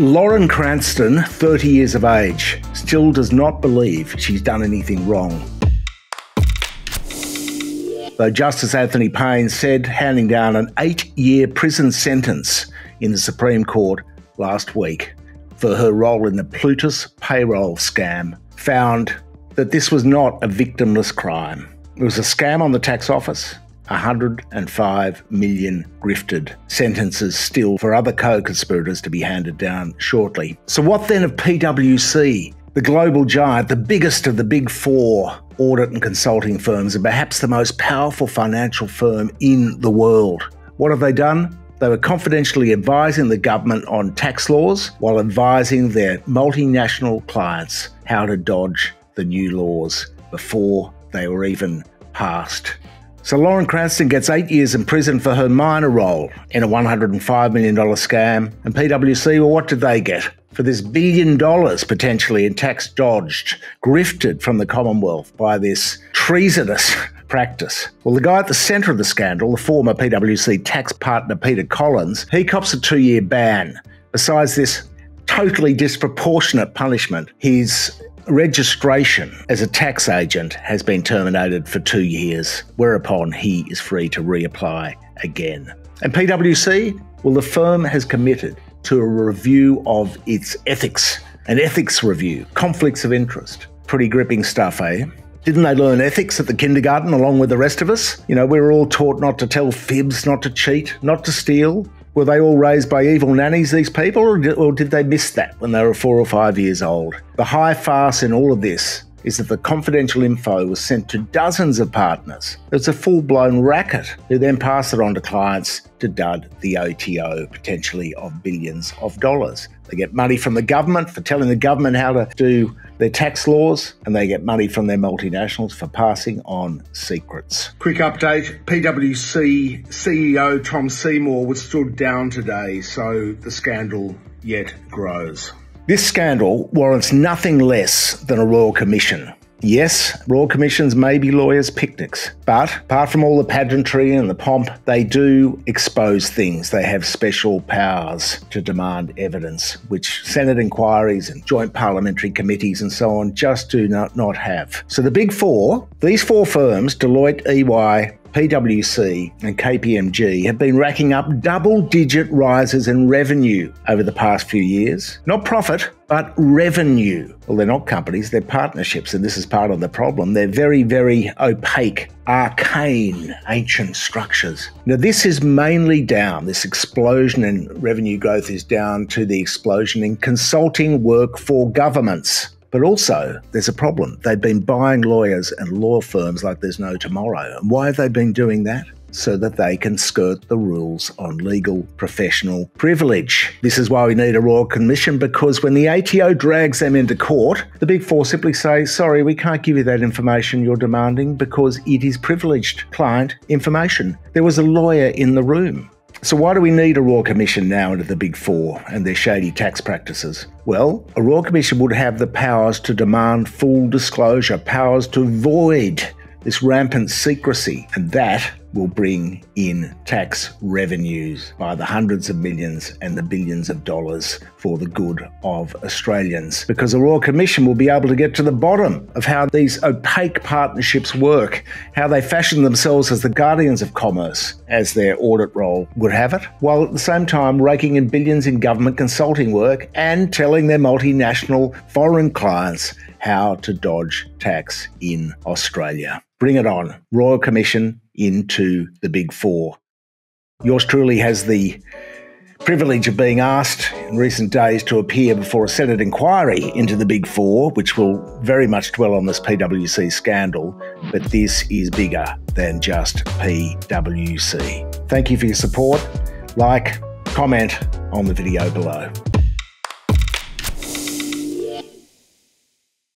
Lauren Cranston, 30 years of age, still does not believe she's done anything wrong. Though Justice Anthony Payne said handing down an eight year prison sentence in the Supreme Court last week for her role in the Plutus payroll scam, found that this was not a victimless crime. It was a scam on the tax office, 105 million grifted sentences still for other co conspirators to be handed down shortly. So, what then of PwC, the global giant, the biggest of the big four audit and consulting firms, and perhaps the most powerful financial firm in the world? What have they done? They were confidentially advising the government on tax laws while advising their multinational clients how to dodge the new laws before they were even passed. So Lauren Cranston gets eight years in prison for her minor role in a $105 million scam. And PwC, well, what did they get? For this billion dollars potentially in tax dodged, grifted from the Commonwealth by this treasonous practice. Well, the guy at the centre of the scandal, the former PwC tax partner Peter Collins, he cops a two year ban. Besides this totally disproportionate punishment, his registration as a tax agent has been terminated for two years, whereupon he is free to reapply again. And PwC, well, the firm has committed to a review of its ethics, an ethics review, conflicts of interest. Pretty gripping stuff, eh? Didn't they learn ethics at the kindergarten along with the rest of us? You know, we were all taught not to tell fibs, not to cheat, not to steal, were they all raised by evil nannies, these people, or did, or did they miss that when they were four or five years old? The high farce in all of this is that the confidential info was sent to dozens of partners. It's a full blown racket who then pass it on to clients to dud the ATO, potentially of billions of dollars. They get money from the government for telling the government how to do their tax laws, and they get money from their multinationals for passing on secrets. Quick update PwC CEO Tom Seymour was stood down today, so the scandal yet grows. This scandal warrants nothing less than a royal commission. Yes, royal commissions may be lawyers' picnics, but apart from all the pageantry and the pomp, they do expose things. They have special powers to demand evidence, which Senate inquiries and joint parliamentary committees and so on just do not, not have. So the big four, these four firms, Deloitte, EY, PwC and KPMG have been racking up double digit rises in revenue over the past few years. Not profit, but revenue. Well, they're not companies, they're partnerships, and this is part of the problem. They're very, very opaque, arcane, ancient structures. Now, this is mainly down, this explosion in revenue growth is down to the explosion in consulting work for governments. But also, there's a problem. They've been buying lawyers and law firms like there's no tomorrow. And why have they been doing that? so that they can skirt the rules on legal professional privilege. This is why we need a Royal Commission because when the ATO drags them into court, the Big Four simply say, sorry, we can't give you that information you're demanding because it is privileged client information. There was a lawyer in the room. So, why do we need a Royal Commission now into the Big Four and their shady tax practices? Well, a Royal Commission would have the powers to demand full disclosure, powers to void this rampant secrecy, and that will bring in tax revenues by the hundreds of millions and the billions of dollars for the good of Australians. Because the Royal Commission will be able to get to the bottom of how these opaque partnerships work, how they fashion themselves as the guardians of commerce, as their audit role would have it, while at the same time raking in billions in government consulting work and telling their multinational foreign clients how to dodge tax in Australia. Bring it on. Royal Commission into the Big Four. Yours truly has the privilege of being asked in recent days to appear before a Senate inquiry into the Big Four, which will very much dwell on this PwC scandal, but this is bigger than just PwC. Thank you for your support. Like, comment on the video below.